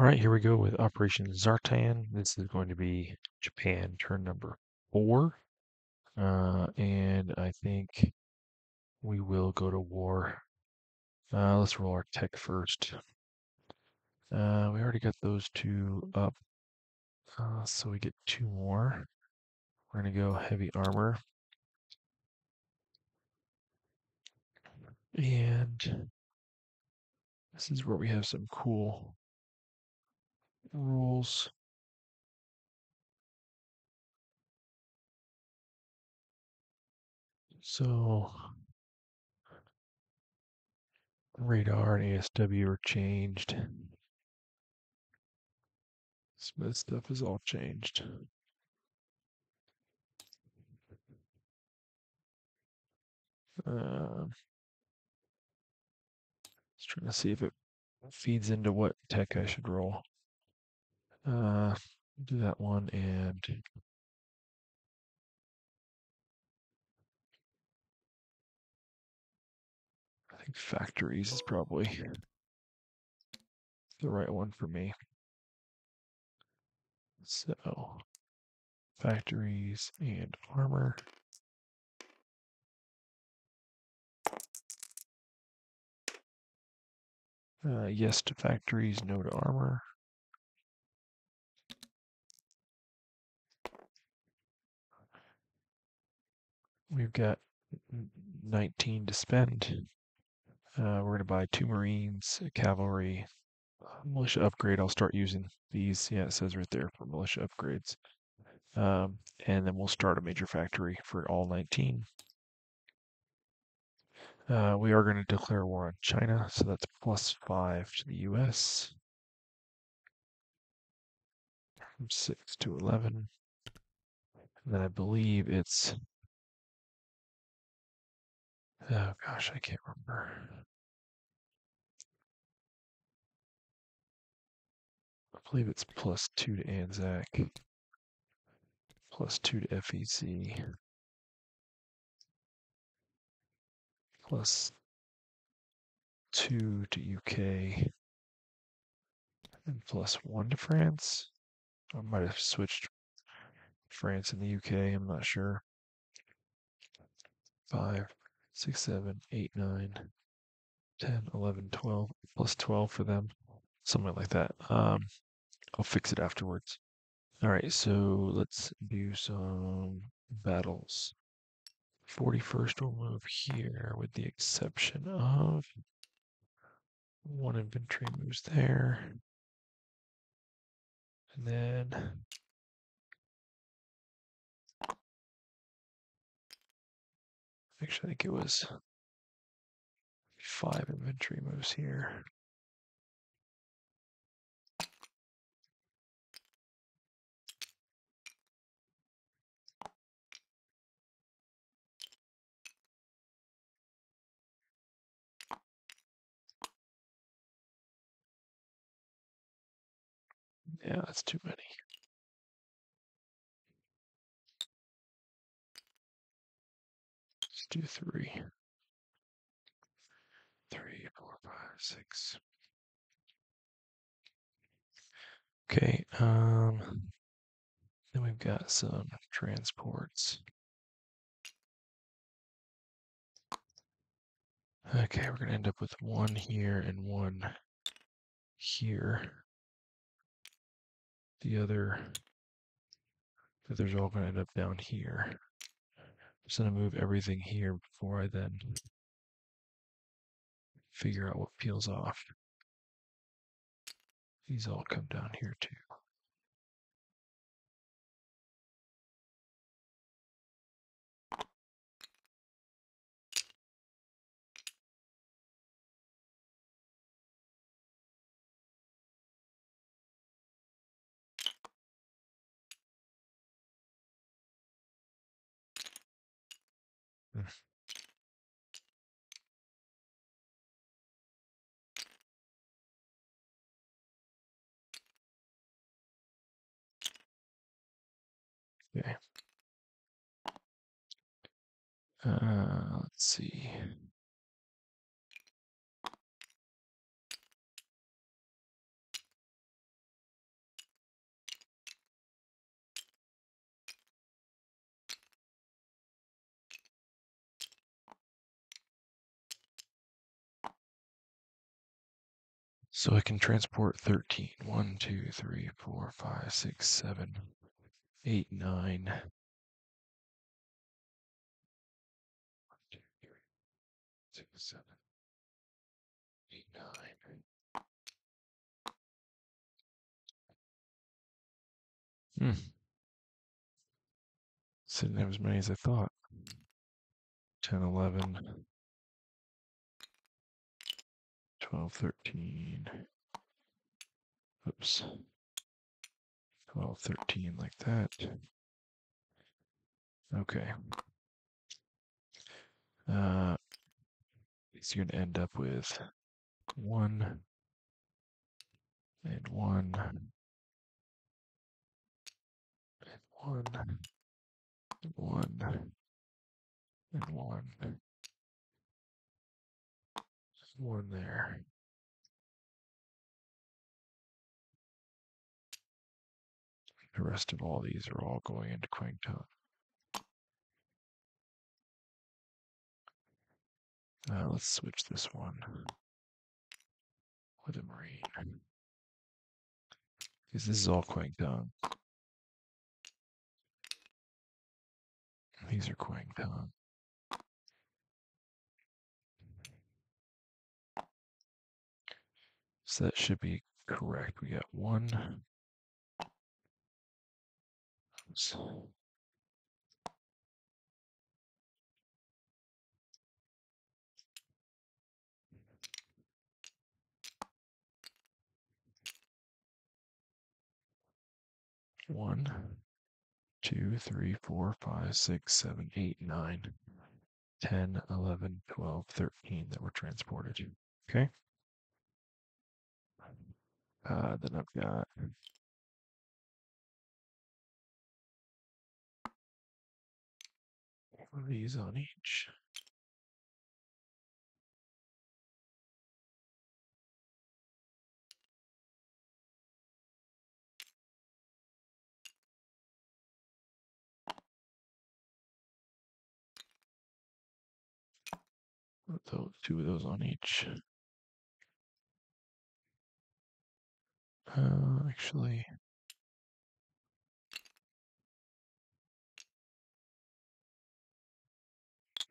All right, here we go with Operation Zartan. This is going to be Japan turn number four. Uh, and I think we will go to war. Uh, let's roll our tech first. Uh, we already got those two up. Uh, so we get two more. We're going to go heavy armor. And this is where we have some cool rules. So radar and ASW are changed. Smith stuff is all changed. Uh, just trying to see if it feeds into what tech I should roll. Uh, do that one and I think factories is probably the right one for me. So factories and armor. Uh, yes to factories, no to armor. We've got 19 to spend. Uh, we're going to buy two Marines, cavalry, militia upgrade. I'll start using these. Yeah, it says right there for militia upgrades. Um, and then we'll start a major factory for all 19. Uh, we are going to declare war on China, so that's plus five to the US. From 6 to 11. And then I believe it's. Oh gosh, I can't remember. I believe it's plus 2 to ANZAC, plus 2 to FEC, plus 2 to UK, and plus 1 to France. I might have switched France and the UK, I'm not sure. 5, 6, 7, 8, 9, 10, 11, 12, plus 12 for them. Something like that. Um, I'll fix it afterwards. All right, so let's do some battles. 41st will move here with the exception of one infantry moves there. And then actually I think it was five inventory moves here. Yeah, that's too many. Do three. Three, four, five, six. Okay, um, then we've got some transports. Okay, we're gonna end up with one here and one here. The other, the others all gonna end up down here. I'm just gonna move everything here before I then figure out what peels off. These all come down here too. Okay. Uh, let's see. So I can transport 13. 1, 2, 3, 4, 5, 6, 7, 8, 9. 1, 2, 3, 6, 7, 8, 9. Hmm. So didn't have as many as I thought. 10, 11, 12, 13. Oops. 12, 13, like that. Okay. Uh, so you're going to end up with 1 and 1 and 1 and 1 and 1 1 there. The rest of all these are all going into Kwangtung. Uh, let's switch this one with a marine. Because this is all Kwangtung. These are Kwangtung. So that should be correct. We got one. Oops. One, two, three, four, five, six, seven, eight, nine, 10, 11, 12, 13 that were transported. Okay. Uh, then I've got one of these on each. Those, two of those on each. Uh, actually,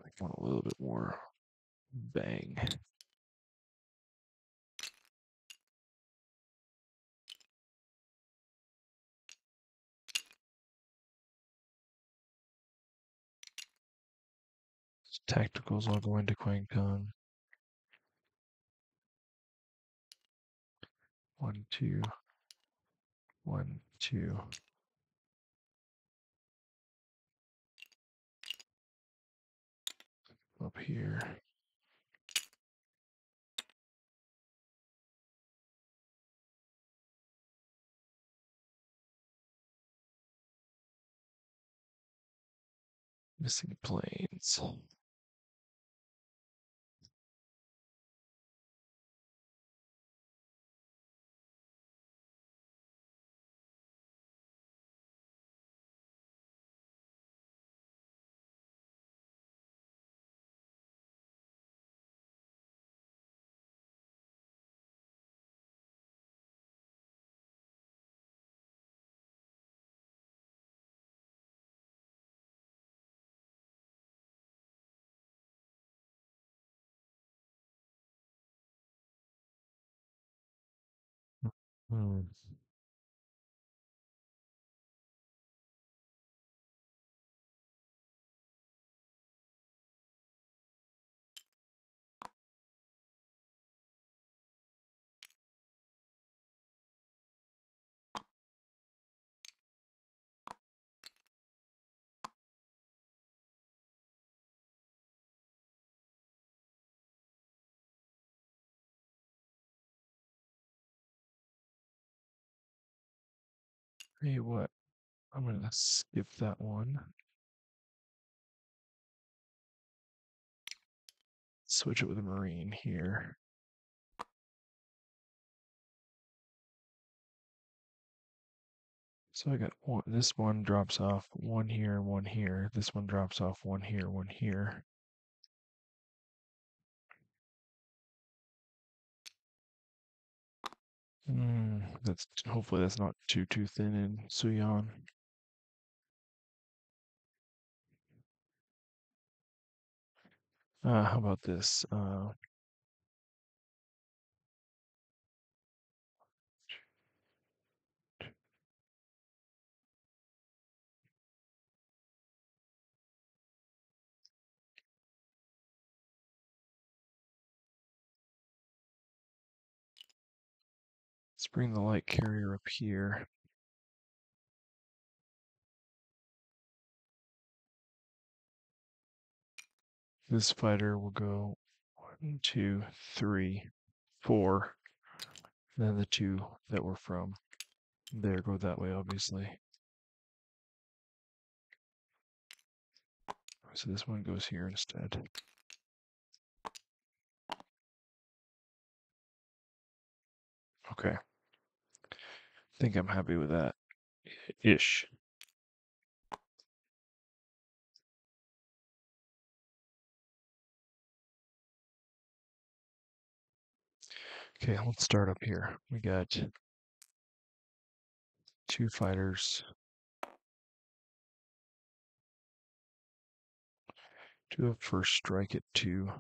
I want a little bit more bang. Tacticals all go into Kwangtung. One, two, one, two. Up here. Missing planes. Hmm. Hey, what? I'm gonna skip that one. Switch it with a marine here. So I got one, this one drops off one here, one here. This one drops off one here, one here. Mm, that's hopefully that's not too too thin in Suyan. Uh, how about this? Uh, bring the light carrier up here. This fighter will go one, two, three, four. And then the two that were from there go that way, obviously. So this one goes here instead. Okay. I think I'm happy with that. Ish. Okay, let's start up here. We got two fighters. Do a first strike at two.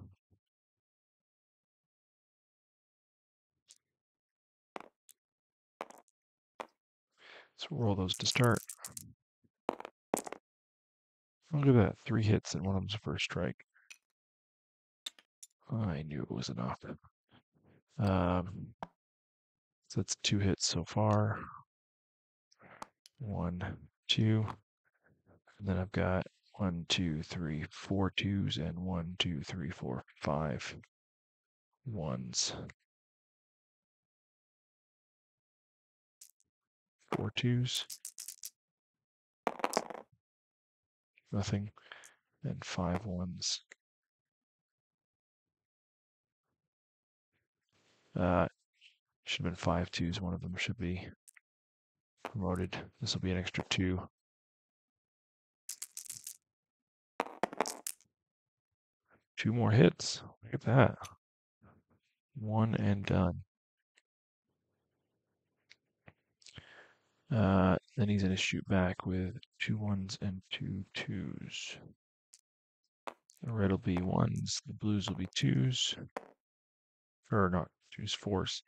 So roll those to start. Look at that, three hits and one of them's a first strike. I knew it was enough. Um, so that's two hits so far. One, two. And then I've got one, two, three, four twos, and one, two, three, four, five ones. Four twos. Nothing. And five ones. Uh, should have been five twos. One of them should be promoted. This will be an extra two. Two more hits. Look at that. One and done. Uh, then he's going to shoot back with two ones and two twos. The red will be ones, the blues will be twos. Or not twos, fours.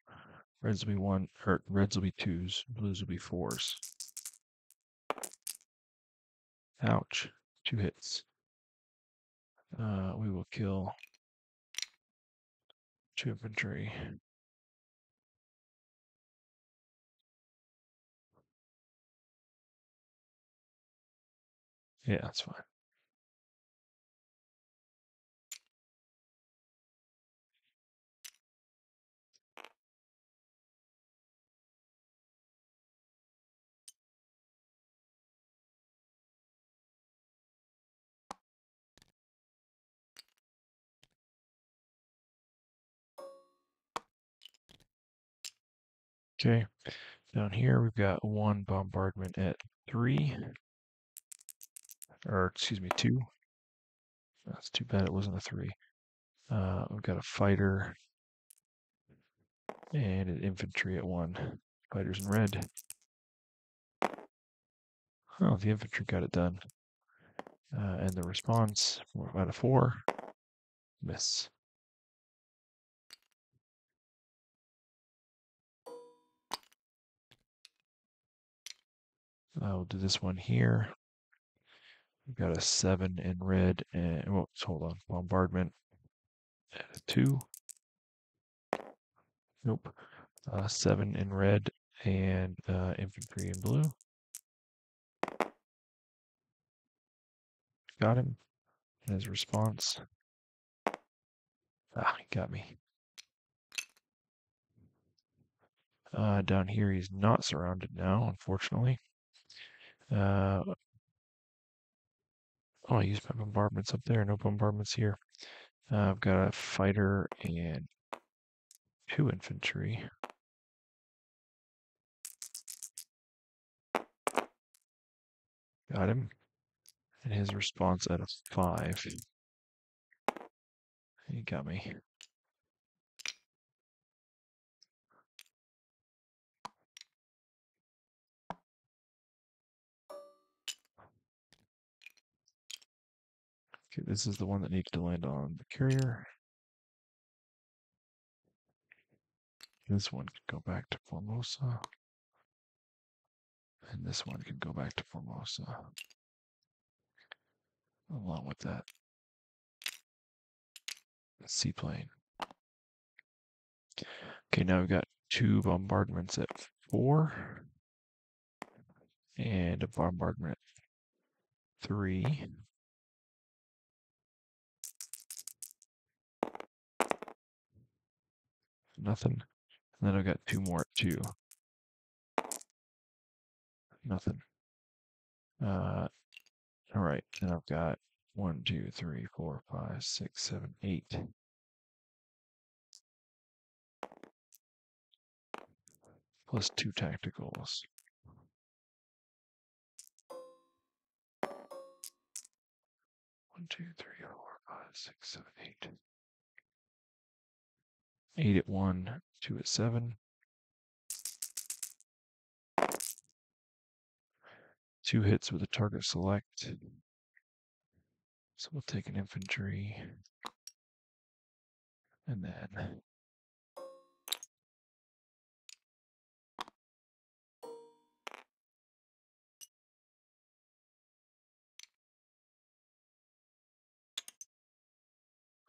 Reds will be one, or reds will be twos, blues will be fours. Ouch. Two hits. Uh, we will kill two infantry. Yeah, that's fine. Okay, down here we've got one bombardment at three, or excuse me, two. That's too bad it wasn't a three. Uh, we've got a fighter and an infantry at one. Fighters in red. Oh, the infantry got it done. Uh, and the response, four out of four, miss. I'll do this one here. We've got a seven in red and, well, hold on, bombardment two. Nope. Uh, seven in red and uh, infantry in blue. Got him. And his response. Ah, he got me. Uh, down here, he's not surrounded now, unfortunately. Uh, oh, I used my bombardments up there. No bombardments here. Uh, I've got a fighter and two infantry. Got him. And his response at a five. He got me. Okay, this is the one that needs to land on the carrier. This one can go back to Formosa. And this one can go back to Formosa. Along with that seaplane. Okay, now we've got two bombardments at four and a bombardment at three. Nothing. And then I've got two more two. Nothing. Uh, all right, then I've got one, two, three, four, five, six, seven, eight. Plus two tacticals. One, two, three, four, five, six, seven, eight. Eight at one, two at seven. Two hits with a target select. So we'll take an infantry. And then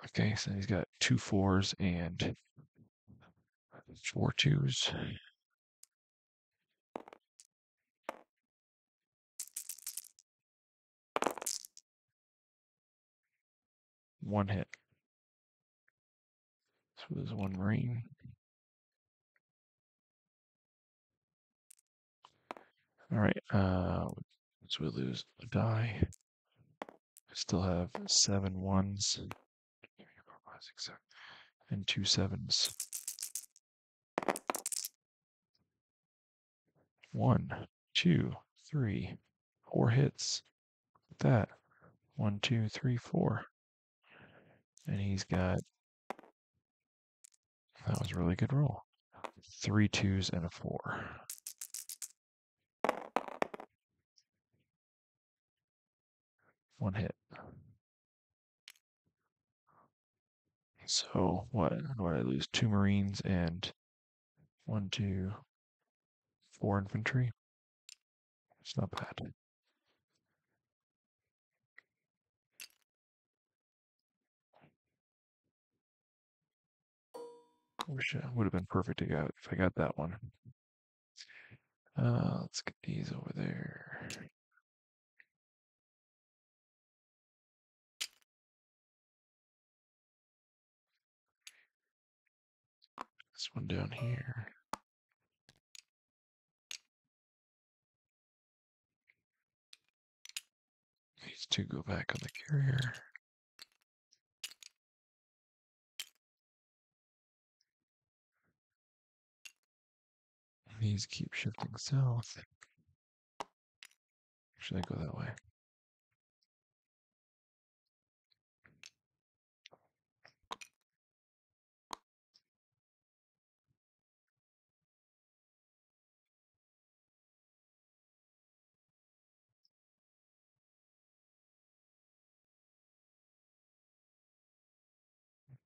Okay, so he's got two fours and four twos. One hit. So there's one marine. All right, uh, so we lose a die. I still have seven ones, and two sevens. One, two, three, four hits. That. One, two, three, four. And he's got, that was a really good roll. Three twos and a four. One hit. So what? What I lose? Two Marines and one, two, four infantry. It's not bad. Wish it would have been perfect to go if I got that one. Uh, let's get these over there. This one down here. These two go back on the carrier. These keep shifting south. Should I go that way?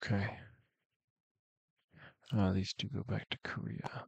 Okay. Uh, these two go back to Korea.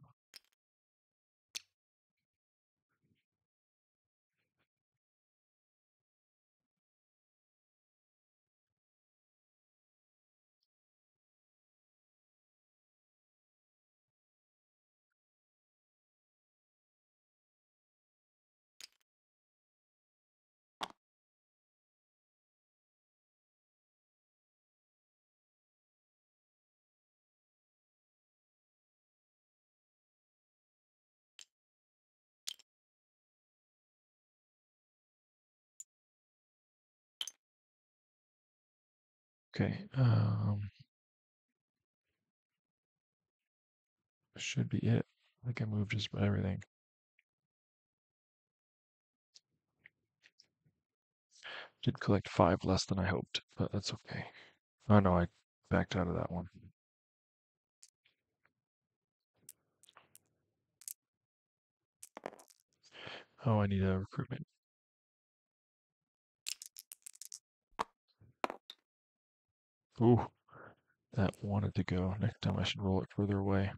Okay. Um, should be it. I think I moved just about everything. Did collect five less than I hoped, but that's okay. Oh no, I backed out of that one. Oh, I need a recruitment. Ooh, that wanted to go. Next time I should roll it further away.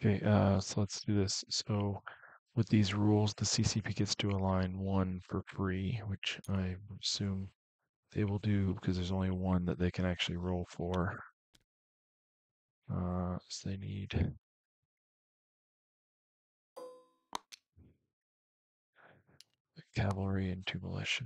Okay, uh, so let's do this. So with these rules, the CCP gets to align one for free, which I assume they will do because there's only one that they can actually roll for. Uh, so they need cavalry and two militia.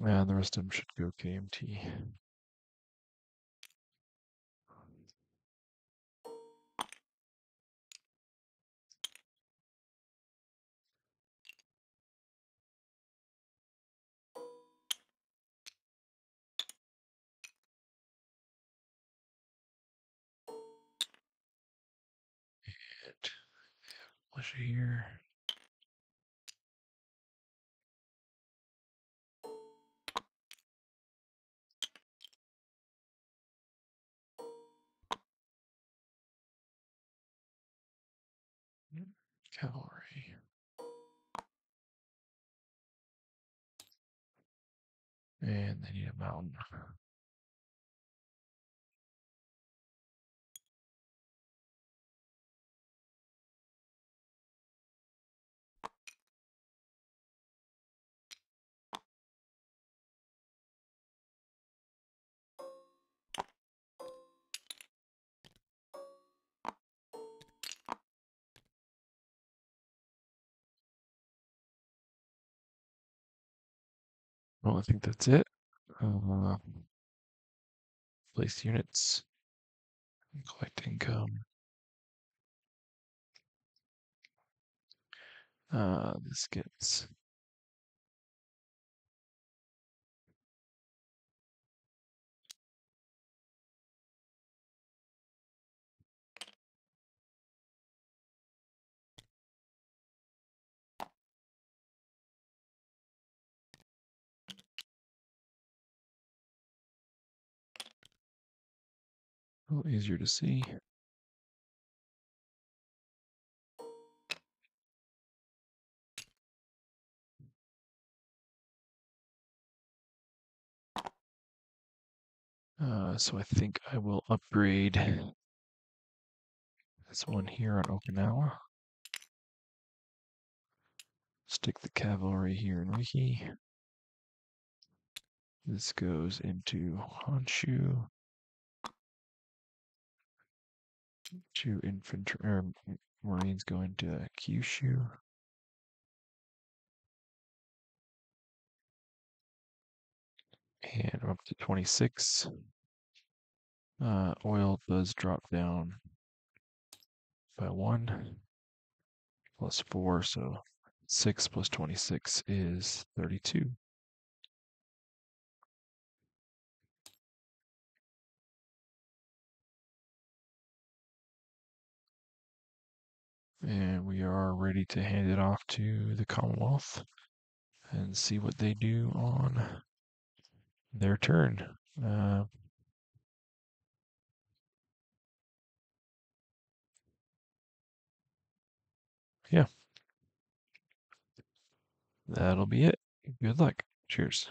And the rest of them should go KMT. And here. Cavalry. And they need a mountain. Well, I think that's it. Uh, place units. Collect income. Uh, this gets a little easier to see. Uh, so I think I will upgrade this one here on Okinawa. Stick the cavalry here in Riki. This goes into Honshu. Two infantry or Marines go into Kyushu. And up to 26. Uh, oil does drop down by one plus four, so six plus 26 is 32. And we are ready to hand it off to the Commonwealth and see what they do on their turn. Uh, yeah. That'll be it. Good luck. Cheers.